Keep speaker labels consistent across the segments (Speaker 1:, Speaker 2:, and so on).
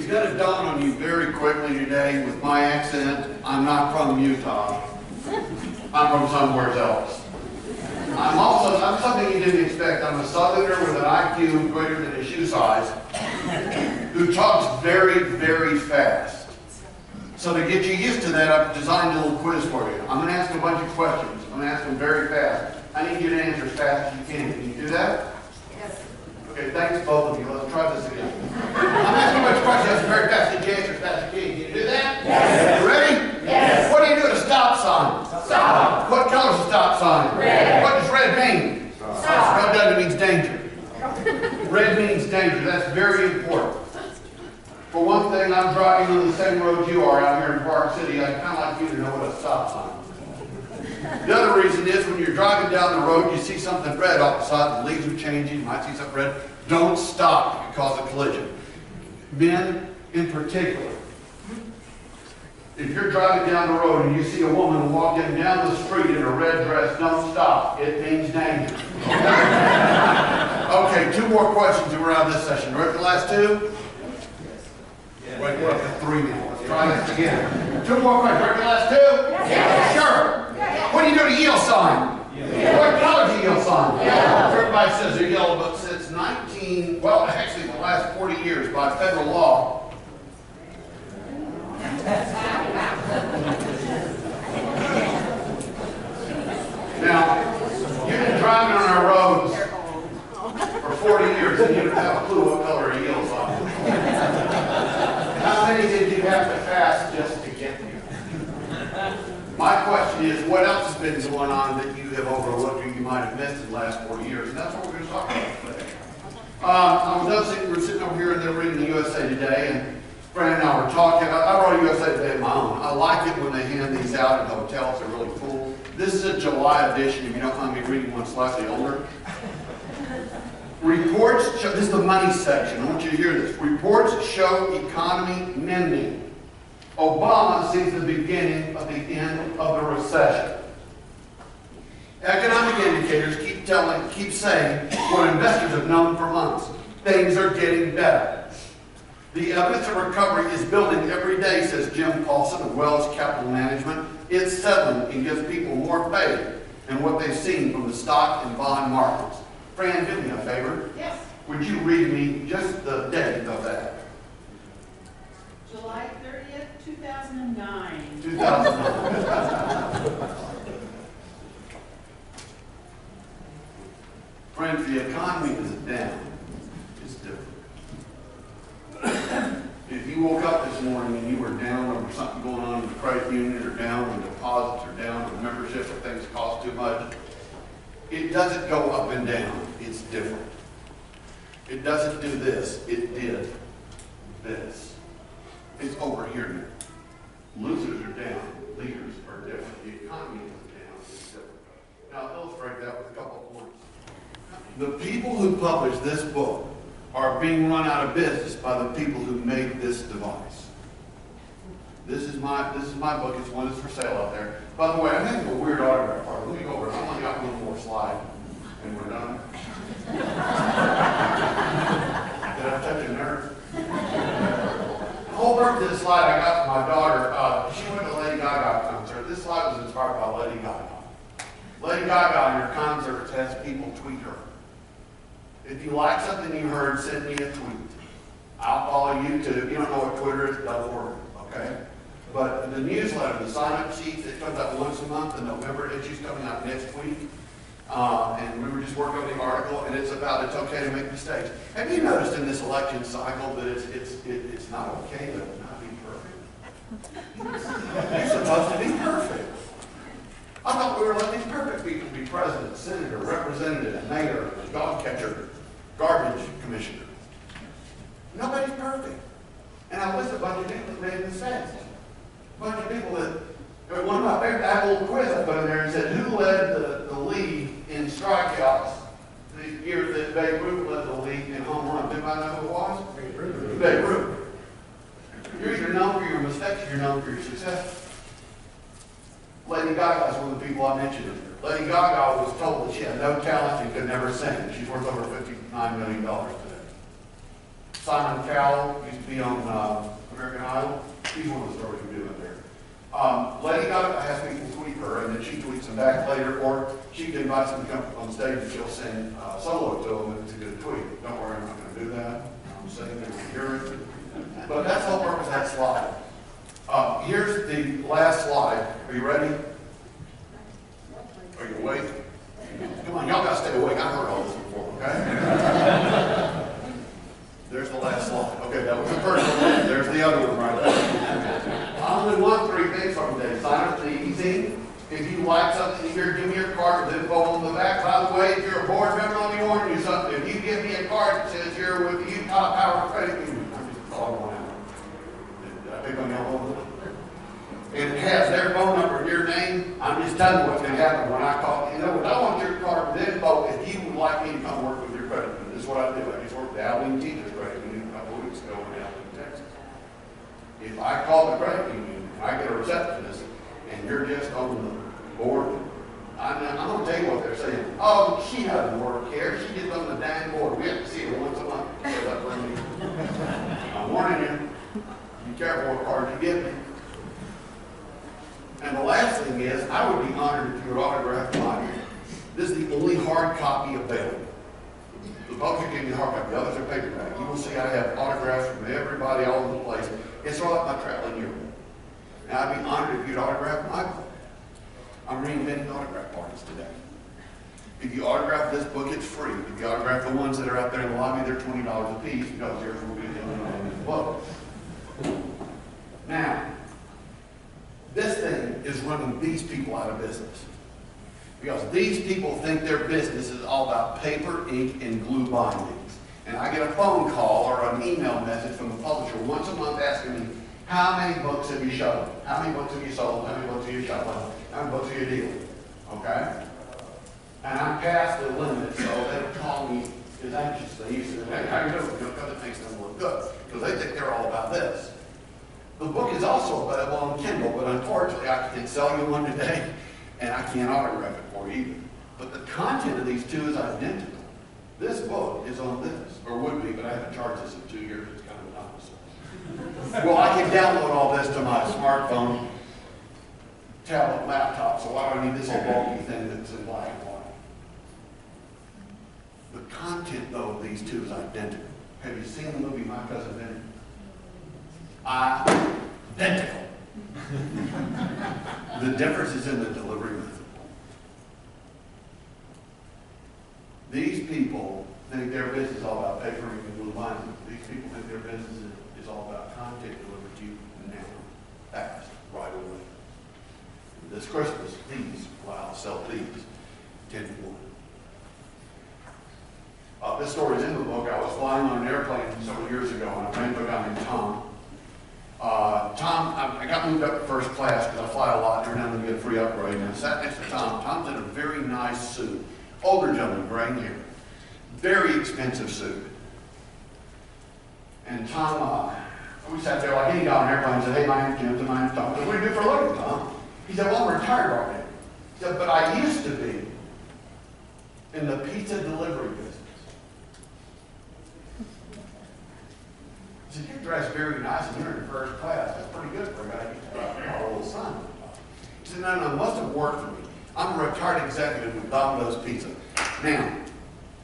Speaker 1: telling you very quickly today with my accent, I'm not from Utah. I'm from somewhere else. I'm also, I'm something you didn't expect. I'm a southerner with an IQ greater than a shoe size who talks very, very fast. So to get you used to that, I've designed a little quiz for you. I'm going to ask a bunch of questions. I'm going to ask them very fast. I need you to answer as fast as you can. Can you do that?
Speaker 2: Yes.
Speaker 1: Okay, thanks both of you. Let's try this again. I'm asking a bunch of questions very fast. Can you answer as fast as you can? Can you do that? Yes. You ready?
Speaker 2: Yes.
Speaker 1: What do you do at a stop sign?
Speaker 2: Stop.
Speaker 1: What color is a stop sign?
Speaker 2: Red.
Speaker 1: What does red mean?
Speaker 2: Stop.
Speaker 1: Red doesn't means danger. Red means danger. That's very important. For one thing, I'm driving on the same road you are out here in Park City. I'd kind of like you to know what a stop sign is. The other reason is when you're driving down the road, you see something red off the side, the leaves are changing, you might see something red. Don't stop. You cause a collision. Men in particular. If you're driving down the road and you see a woman walking down the street in a red dress, don't stop. It means danger. Okay, two more questions and we're out of this session. Ready for the last two? Wait, we're up to three now. Let's try this again. Two more questions. Ready for the last two?
Speaker 2: Yes.
Speaker 1: Sure. What do you do to yield sign? What color is a yield sign?
Speaker 2: Yellow.
Speaker 1: Everybody says they're yellow, but since 19, well, actually the last 40 years by federal law, Now, you've been driving on our roads for 40 years and you don't have a clue what color a yield's on. How many did you have to pass just to get here? My question is, what else has been going on that you have overlooked or you might have missed in the last 40 years? And that's what we're going to talk about today. Um, I was up we're sitting over here and they're reading the USA Today and Fran and I were talking. I, I wrote USA Today of my own. I like it when they hand these out at hotels. They're really cool. This is a July edition, if you don't mind me reading one slightly older. Reports show, this is the money section. I want you to hear this. Reports show economy mending. Obama sees the beginning of the end of the recession. Economic indicators keep telling, keep saying what investors have known for months. Things are getting better. The evidence of recovery is building every day, says Jim Paulsen of Wells Capital Management. It's settling and gives people more faith in what they've seen from the stock and bond markets. Fran, do me a favor.
Speaker 2: Yes.
Speaker 1: Would you read me just the date of that?
Speaker 2: July 30th, 2009.
Speaker 1: 2009. Friends, the economy is down. It's different. If you woke up this morning and you were down over something going on in the credit union or down when deposits are down or membership or things cost too much, it doesn't go up and down. It's different. It doesn't do this. It did this. It's over here now. Losers are down, leaders are different, the economy is down, different. Now, I'll illustrate that with a couple of points. The people who published this book are being run out of business by the people who made this device. This is my, this is my book, it's one that's for sale out there. By the way, I'm having a weird autograph party, let me go over it, I only got one more slide, and we're done. Did I touch a nerve? The whole birthday this slide I got from my daughter. Uh, she went to Lady Gaga concert. This slide was inspired by Lady Gaga. Lady Gaga in her concerts has people tweet her. If you like something you heard, send me a tweet. I'll follow you too. If you don't know what Twitter is, don't worry, okay? But the newsletter, the sign-up sheet, it comes out once a month. The November issue's coming out next week. Uh, and we were just working on the article, and it's about it's okay to make mistakes. Have you noticed in this election cycle that it's it's it, it's not okay to not be perfect? You're supposed to be perfect. I thought we were letting these perfect people be president, senator, representative, mayor, dog catcher, garbage commissioner. Nobody's perfect. And I listed a bunch of people that made mistakes. A bunch of people that one of my favorite, I a little quiz I put in there and said, who led the, the league in strikeouts the year that Babe Ruth led the league in home runs? Anybody know who it was? Babe Ruth. Babe Ruth. You're either known for your mistakes or you're known for your success. Lady Gaga is one of the people I mentioned. in there. Lady Gaga was told that she had no talent and could never sing. She's worth over $59 million today. Simon Cowell used to be on uh, American Idol. He's one of the stories we do in there. Um, Lady Gaga has people to tweet her, and then she tweets them back later, or she invites them to come on stage and she'll sing uh, solo to them if it's a good tweet. Don't worry, I'm not going to do that. I'm saying they can hear it. But that's the whole purpose of that slide. Uh, here's the last slide. Are you ready? Are you awake? Come on, y'all gotta stay awake. I've heard all this before, okay? There's the last slide. Okay, that was the first one. There's the other one right there. I only want three things from today. Sign up to the easy. If you like something here, give me your card with info on the back. By the way, if you're a board member, let me warn you something. If you give me a card that says you're with the Utah Power Credit Union, I'm just calling uh, one out. I little bit? and it has their phone number and your name, I'm just telling you what's gonna happen when I call. You know, I want your card with info oh, if you would like me to come work with your credit union. This is what I do. I just worked with Abilene Teachers Credit Union a couple weeks ago in Abilene, Texas. If I call the credit union, I get a receptionist, and you're just on the board, I'm, I'm gonna tell you what they're saying. Oh, she doesn't work here. She gets on the dang board. We have to see her once a month. I'm warning you. Be careful what card you give me. And the last thing is, I would be honored if you would autograph mine. This is the only hard copy available. The public gave me hard copy, the others are paperback. You will see I have autographs from everybody all over the place. It's of like my traveling yearbook. And I'd be honored if you'd autograph my book. I'm reinventing autograph parties today. If you autograph this book, it's free. If you autograph the ones that are out there in the lobby, they're twenty dollars a piece because yours will be the book. Now, this thing is running these people out of business. Because these people think their business is all about paper, ink, and glue bindings. And I get a phone call or an email message from the publisher once a month asking me, how many books have you sold? How many books have you sold? How many books have you sold? How many books are you dealing? Okay? And I'm past the limit, so they don't call me as anxiously. You say, hey, how you doing? Because it makes them look good. Because they think they're all about this. The book is also available on Kindle, but unfortunately, I can't sell you one today, and I can't autograph it for you either. But the content of these two is identical. This book is on this, or would be, but I haven't charged this in two years. It's kind of an Well, I can download all this to my smartphone, tablet, laptop, so why do I need this old bulky thing that's in black and white? The content, though, of these two is identical. Have you seen the movie My Cousin Vinny? identical. the difference is in the delivery method. These people think their business is all about paper and blue binding. These people think their business is, is all about content delivered to you now, fast, right away. This Christmas, these, well, I'll sell these, ten to one. Uh, this story is in the book. I was flying on an airplane several years ago, and I ran into a guy named Tom. Uh, Tom, I, I got moved up to first class because I fly a lot. Every now and then get a free upgrade. And I sat next to Tom. Tom's in a very nice suit. Older gentleman, gray hair. Very expensive suit. And Tom, uh, we sat there like any guy on an airplane and said, hey, my name's Jim, my name's Tom. Said, what do you do for a living, Tom? He said, well, I'm retired already. He said, but I used to be in the pizza delivery business. He said, you're dressed very nice and you're in first class. That's pretty good for a guy who's little son. He said, no, no, it must have worked for me. I'm a retired executive with Domino's Pizza. Now,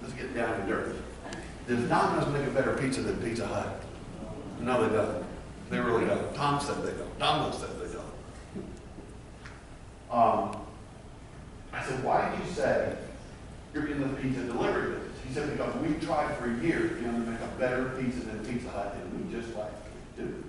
Speaker 1: let's get down and dirty. Does Domino's make a better pizza than Pizza Hut? No, they don't. They really don't. Tom said they don't. Domino's said they don't. Um, I said, why did you say you're in the pizza delivery? He said, because we've tried for years, you know, to make a better pizza than Pizza Hut, and we just like to do.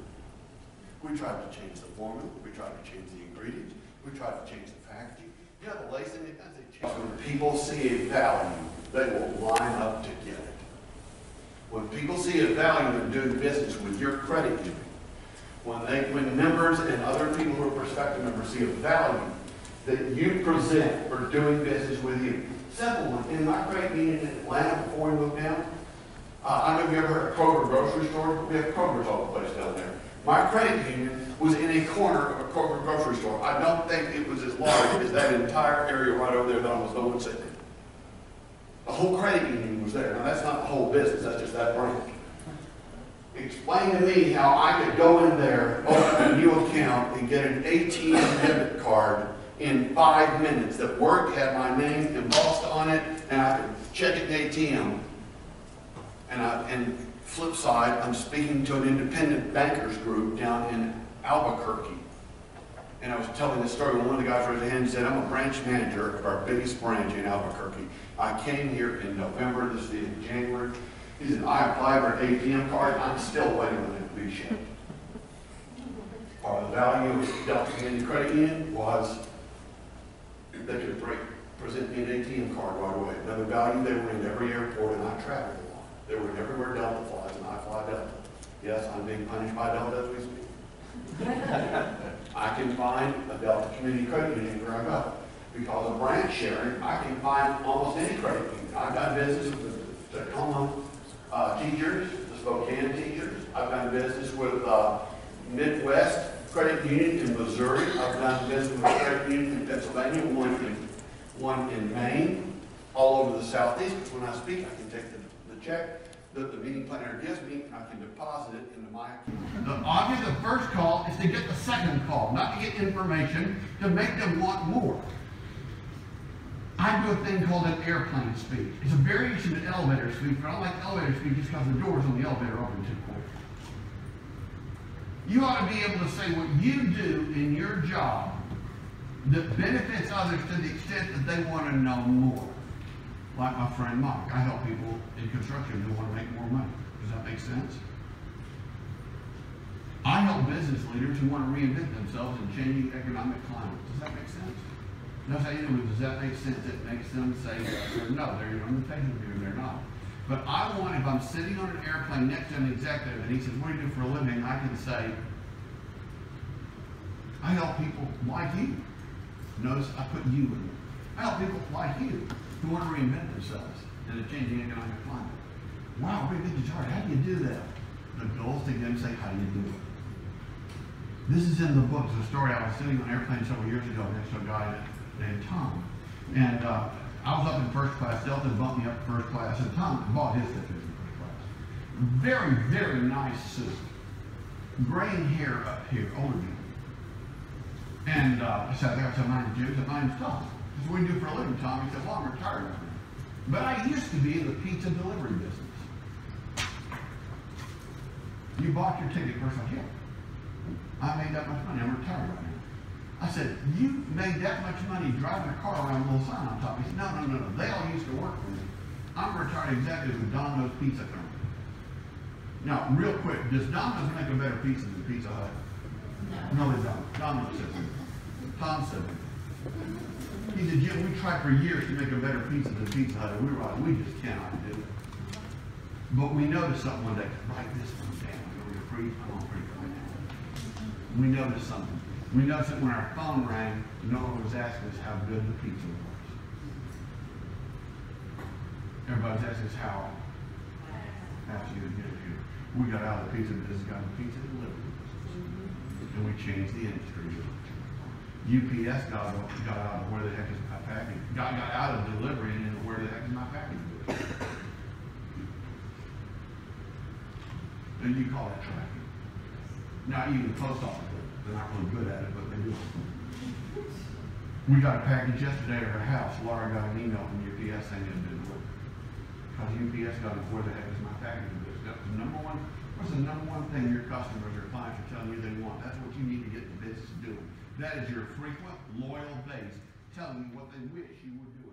Speaker 1: We tried to change the formula, we tried to change the ingredients, we tried to change the packaging. You know, the lacing, it does it. When people see a value, they will line up to get it. When people see a value in doing business with your credit union, when they, when members and other people who are prospective members see a value that you present for doing business with you. Simple one. In my credit union in Atlanta before we moved down, uh, I know you ever heard of Kroger grocery store. We have Kroger's all the place down there. My credit union was in a corner of a Kroger grocery store. I don't think it was as large as that entire area right over there that almost no one sitting. The whole credit union was there. Now that's not the whole business. That's just that branch. explain to me how I could go in there, open a new account, and get an ATM debit card in five minutes that worked, had my name embossed on it, and I could check it at the ATM. And I, and flip side, I'm speaking to an independent bankers group down in Albuquerque. And I was telling this story when one of the guys raised his hand and said, I'm a branch manager of our biggest branch in Albuquerque. I came here in November, this is in January. He said, I applied for an ATM card, I'm still waiting on it to be shipped. The value of Delta Community Credit Union was they could break, present me an ATM card right away. Another value, they were in every airport and I traveled a lot. They were in everywhere Delta flies and I fly Delta. Yes, I'm being punished by Delta as we speak. I can find a Delta Community Credit Union where I go. Because of branch sharing, I can find almost any credit union. I've done business with the Tacoma uh, teachers, the Spokane teachers. I've done business with uh, Midwest Credit Union in Missouri. I've done business with Credit Union in Pennsylvania, one in, one in Maine, all over the southeast. When I speak, I can take the, the check that the meeting planner gives me, and I can deposit it into my account. The obvious, the first call is to get the second call, not to get information, to make them want more. I do a thing called an airplane speech. It's a variation of elevator speech, but I don't like elevator speech just because the doors on the elevator open too quick. You ought to be able to say what you do in your job that benefits others to the extent that they want to know more. Like my friend Mike, I help people in construction who want to make more money. Does that make sense? I help business leaders who want to reinvent themselves in changing economic climate. Does that make sense? No, say, does that make sense? It makes them say yes or no. They're on the table here, they're not. But I want, if I'm sitting on an airplane next to an executive and he says, what do you do for a living? I can say, I help people like you. Notice I put you in there. I help people like you who want to reinvent themselves in a changing economic climate. Wow, reinvent is hard. How do you do that? The goal to get them to say, how do you do it? This is in the book. It's a story. I was sitting on an airplane several years ago next to a guy named Tom. And uh, I was up in first class. Delta bumped me up to first class. And Tom bought his ticket in first class. Very, very nice suit. Graying hair up here, older than. And uh, I said, I Jim. I said, my name's Tom. I said, what do you do for a living, Tom? He said, well, I'm retired now. But I used to be in the pizza delivery business. You bought your ticket first. I said, yeah. I made that much money. I'm retired right now. I said, you made that much money driving a car around with a little sign on top. He said, no, no, no, no. They all used to work for me. I'm a retired executive with Domino's Pizza Company. Now, real quick, does Domino's make a better pizza than Pizza Hut? No, they don't. Domino's says it. Tom said it. He said, Jim, we tried for years to make a better pizza than Pizza Hut, and we were like, we just cannot do it. But we noticed something one day. Write this one down. Go to free. I'm on free right now. We noticed something. We noticed that when our phone rang, no one was asking us how good the pizza was. Everybody's asking us how after you get here. We got out of the pizza business, got the pizza delivery business. Mm-hmm. And we changed the industry. UPS got, got out of where the heck is my package, got, got out of delivery and into where the heck is my package business. And you call that tracking. Not even the post office, they're not really good at it, but they do. We got a package yesterday at our house. Laura got an email from UPS saying it didn't work. Because UPS got where the heck is my package? That's the number one, what's the number one thing your customers or clients are telling you they want? That's what you need to get the business doing. That is your frequent, loyal base telling you what they wish you would doing.